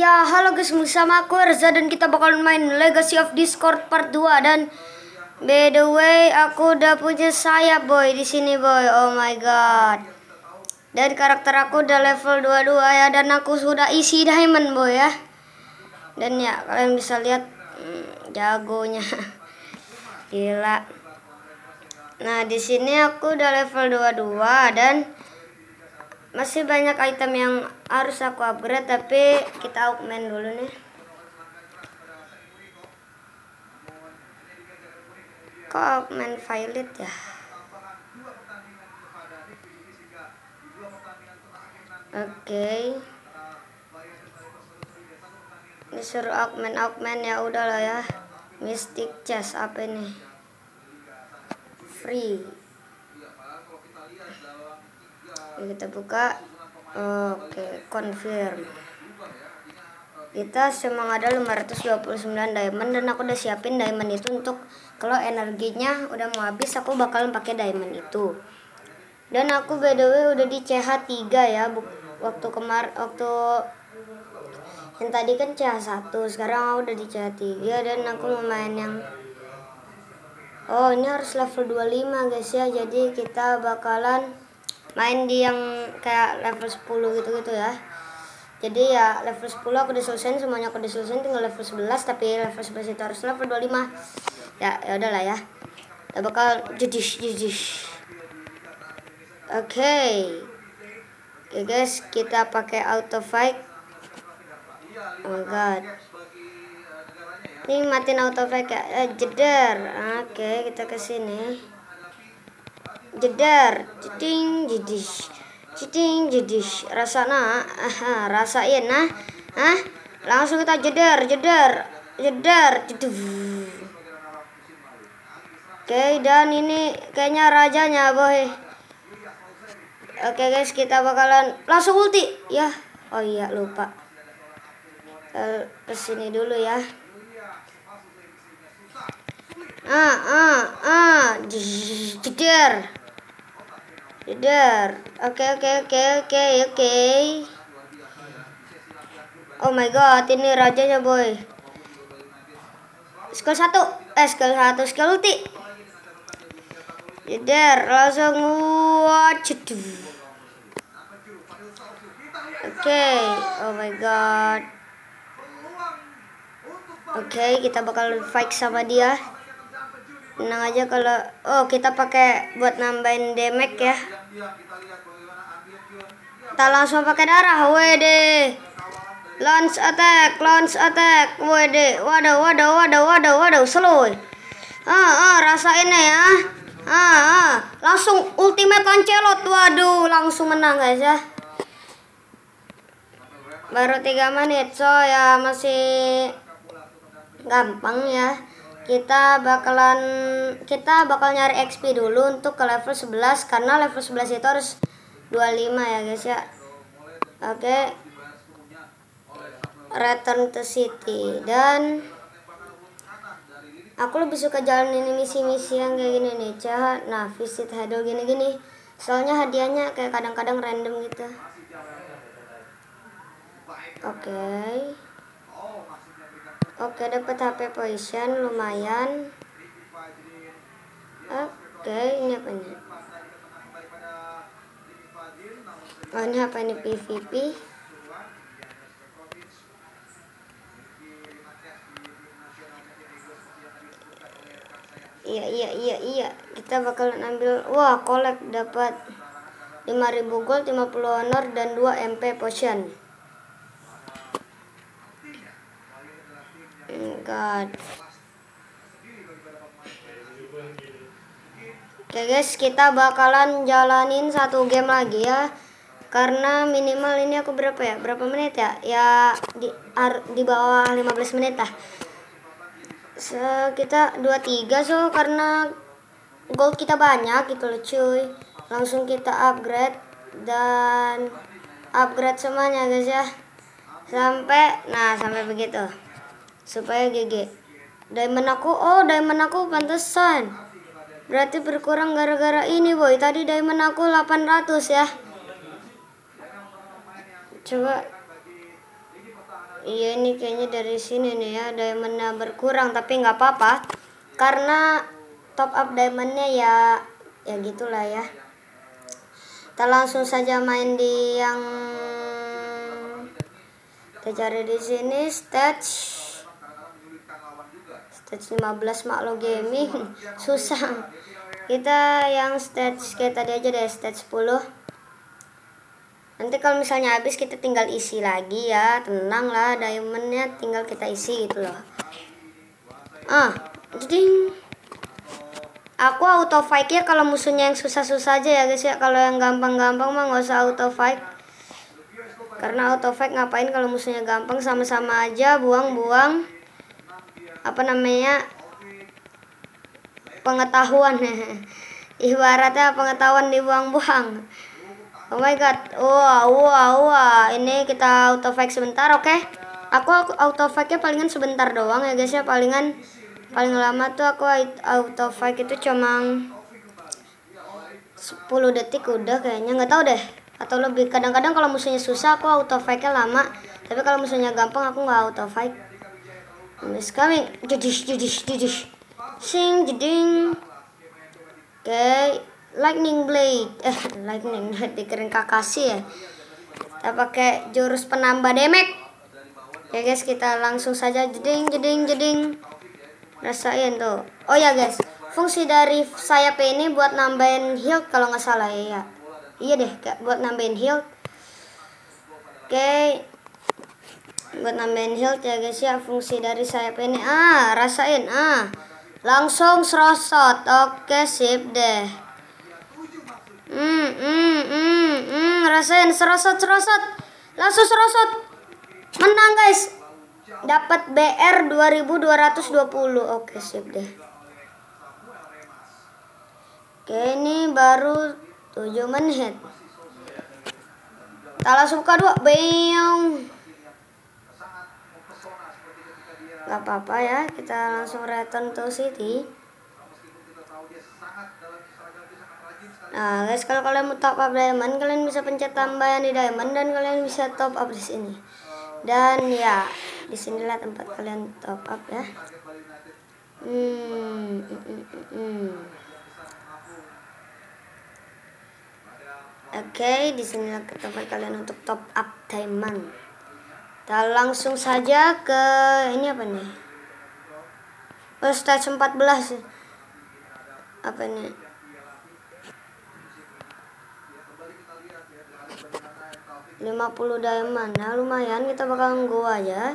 Ya, halo guys, bersama aku Reza dan kita bakal main Legacy of Discord part 2 dan by the way aku udah punya sayap boy di sini boy. Oh my god. Dan karakter aku udah level 22 ya dan aku sudah isi diamond boy ya. Dan ya kalian bisa lihat hmm, jagonya. Gila. Nah, di sini aku udah level 22 dan masih banyak item yang harus aku upgrade tapi kita augment dulu nih. Kok augment violet ya? Oke. Okay. disuruh augment augment ya udahlah ya. Mystic chest apa ini? Free kita buka oke okay, confirm. Kita semang ada 529 diamond dan aku udah siapin diamond itu untuk kalau energinya udah mau habis aku bakalan pakai diamond itu. Dan aku by the way udah di CH 3 ya waktu kemar waktu yang tadi kan CH 1 sekarang aku udah di CH 3 dan aku mau main yang oh ini harus level 25 guys ya jadi kita bakalan main di yang kayak level 10 gitu-gitu ya. Jadi ya level 10 aku udah selesai semuanya aku udah selesai tinggal level 11 tapi level 11 itu harus level 25 ya ya udahlah ya. Kita bakal jadish jadish oke. Okay. oke okay, guys kita pakai auto fight. Oh my god. Ini matiin auto fight ya eh, jeder. Oke okay, kita ke sini jedar jeding jedish jeding jedish rasana aha rasain nah ah langsung kita jedar jedar jedar jedar oke dan ini kayaknya rajanya boy. Oke guys kita bakalan langsung ulti ya. Oh iya lupa. Ke sini dulu ya. Ah ah ah. Jedar Leader. Oke, oke, oke, oke, oke. Oh my god, ini rajanya boy. Skill 1. Eh, skill 1, skill ulti. Leader, langsung watch. Oke, okay. oh my god. Oke, okay, kita bakal fight sama dia tenang aja kalau oh kita pakai buat nambahin damage ya kita langsung pakai darah wd launch attack launch attack wd waduh waduh waduh waduh waduh slow ah ah rasain ya. Ah ah. Langsung ultimate lancelot. Waduh langsung menang guys ya. Baru tiga menit so ya masih gampang ya kita bakalan kita bakal nyari XP dulu untuk ke level 11 karena level 11 itu harus 25 ya guys ya. Oke. Okay. return to city. Dan aku lebih suka jalan ini misi-misi yang kayak gini nih cah. Nah visit idol gini-gini. Soalnya hadiahnya kayak kadang-kadang random gitu. Oke. okay. Oke dapat HP poison lumayan. Oke ini apa nih? Oh ini apa ini PVP? Iya iya iya iya kita bakal ambil wah kolek dapat 5000 gold 50 honor dan 2 MP potion. Oke guys, kita bakalan jalanin satu game lagi ya. Karena minimal ini aku berapa ya? Berapa menit ya? Ya di di bawah 15 menit lah. So, kita 23 so karena gold kita banyak gitu loh cuy. Langsung kita upgrade dan upgrade semuanya guys ya. Sampai nah sampai begitu supaya GG diamond aku oh diamond aku pantesan. Berarti berkurang gara-gara ini boy. Tadi diamond aku 800 ya. Coba. Iya ini kayaknya dari sini nih ya. Diamondnya berkurang tapi nggak apa-apa. Karena top up diamondnya ya ya gitulah ya. Kita langsung saja main di yang kita cari di sini stage stage 15 maklo gaming. Susah. Kita yang stage kayak tadi aja deh stage 10 nanti kalau misalnya habis kita tinggal isi lagi ya. Tenang lah diamondnya tinggal kita isi gitu loh. Ah jadi aku auto fight ya kalau musuhnya yang susah-susah aja ya guys ya. Kalau yang gampang-gampang mah nggak usah auto fight karena auto fight ngapain kalau musuhnya gampang? Sama-sama aja buang-buang apa namanya pengetahuan. Ibaratnya pengetahuan dibuang-buang. Oh my god. Wah wah wah. Ini kita auto fight sebentar oke? Okay? aku, aku auto fightnya palingan sebentar doang ya guys ya. Palingan paling lama tuh aku auto fight itu cuma 10 detik udah kayaknya. Nggak tahu deh. Atau lebih. Kadang-kadang kalau musuhnya susah aku auto fightnya lama. Tapi kalau musuhnya gampang aku nggak auto fight Miss coming jadish jadish jadish. Sing jeding oke okay. lightning blade. Eh lightning blade dikeren kakasi ya. Kita pakai jurus penambah damage. Ya guys kita langsung saja jeding jeding jeding rasain tuh. Oh ya guys. Fungsi dari sayap ini buat nambahin heal kalau nggak salah ya. Iya deh buat nambahin heal. Oke okay. Buat nambahin heal ya guys ya. Fungsi dari sayap ini. Ah rasain. Ah langsung serosot. Oke sip deh. Hmm hmm hmm hmm rasain. Serosot serosot. Langsung serosot. Menang guys. Dapat BR 2220 oke sip deh. Oke ini baru 7 menit. Kita langsung buka dua. Bing gak apa-apa ya kita langsung return to city Nah guys kalau kalian mau top up diamond kalian bisa pencet tambahan di diamond dan kalian bisa top up di sini. Dan ya di sinilah tempat kalian top up ya hmm, hmm, hmm, hmm. oke okay, di sinilah tempat kalian untuk top up diamond kita langsung saja ke ini apa nih? Oh stage 14 apa ini lima puluh diamond. Nah lumayan. Kita bakal gua aja.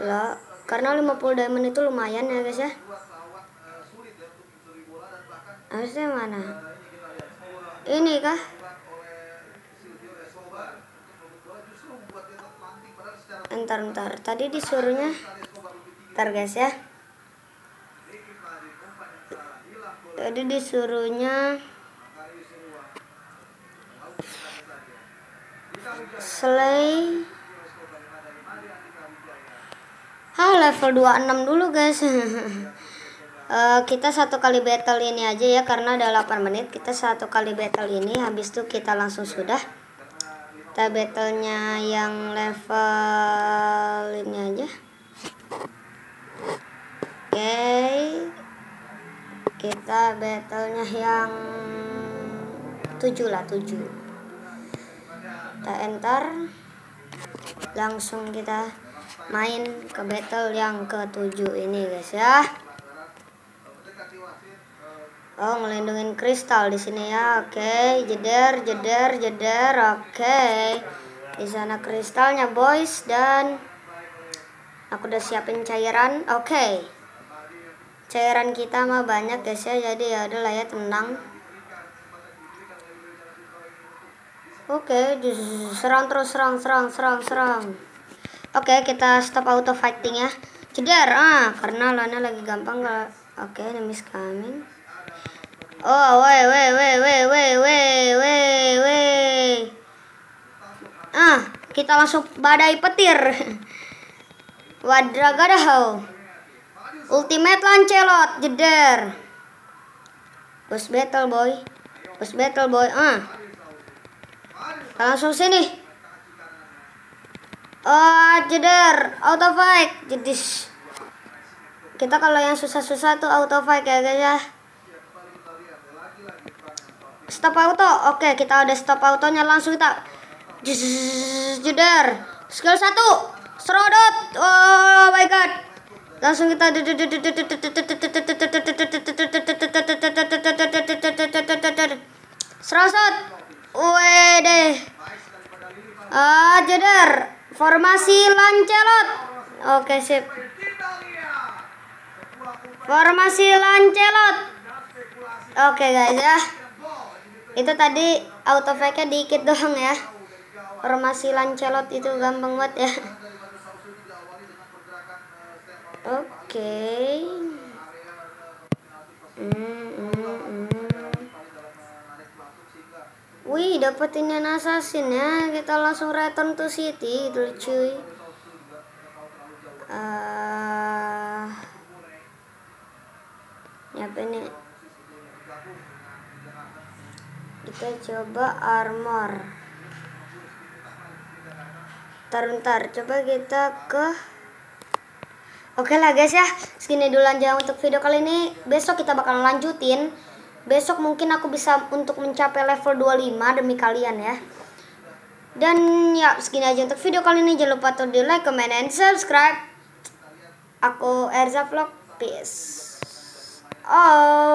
Lah karena 50 diamond itu lumayan ya guys ya. Harusnya mana? Ini kah entar entar. Tadi disuruhnya entar guys ya. Tadi disuruhnya Slay. Ah level 26 dulu guys. Uh, kita satu kali battle ini aja ya karena ada 8 menit. Kita satu kali battle ini habis itu kita langsung sudah kita battlenya yang level ini aja. Oke. Okay. kita battlenya yang 7 lah 7 kita enter. Langsung kita main ke battle yang ketujuh ini guys ya Oh ngelindungin kristal di sini ya oke okay. jeder jeder jeder oke okay. di sana kristalnya boys dan aku udah siapin cairan oke okay. cairan kita mah banyak guys ya jadi ya udahlah ya tenang oke okay. serang terus serang serang serang serang Oke, okay, kita stop auto fighting ya. Cedar, ah, karena lawannya lagi gampang gak. Oke, okay, enemies coming. Oh, weh, weh, weh, weh, weh, weh, weh, weh. Ah, kita langsung badai petir. Wadragadaho. Ultimate Lancelot, jeder. Boss battle boy. Boss battle boy, ah. Langsung sini. Oh, jeder, auto fight. Jadi kita kalau yang susah-susah tuh auto fight ya guys ya. Stop auto. Oke, kita udah stop autonya langsung kita jeder. Skill satu. Serodot. Oh my god. Langsung kita serosot. Wede. Ah, jeder. Formasi Lancelot. Oke, sip. Formasi Lancelot. Oke, guys ya. Itu tadi auto fake-nya dikit doang ya. Formasi Lancelot itu gampang banget ya. Oke. Hmm, hmm. Wih, dapetin assassin ya. Kita langsung return to city dulu cuy. Uh, apa nih? Kita coba armor. Ntar, Coba kita ke... Oke lah guys ya, segini dulu aja untuk video kali ini. Besok kita bakal lanjutin. Besok mungkin aku bisa untuk mencapai level 25 demi kalian ya. Dan ya segini aja untuk video kali ini. Jangan lupa tuh di like, comment, and subscribe. Aku Erza Vlog. Peace. Oh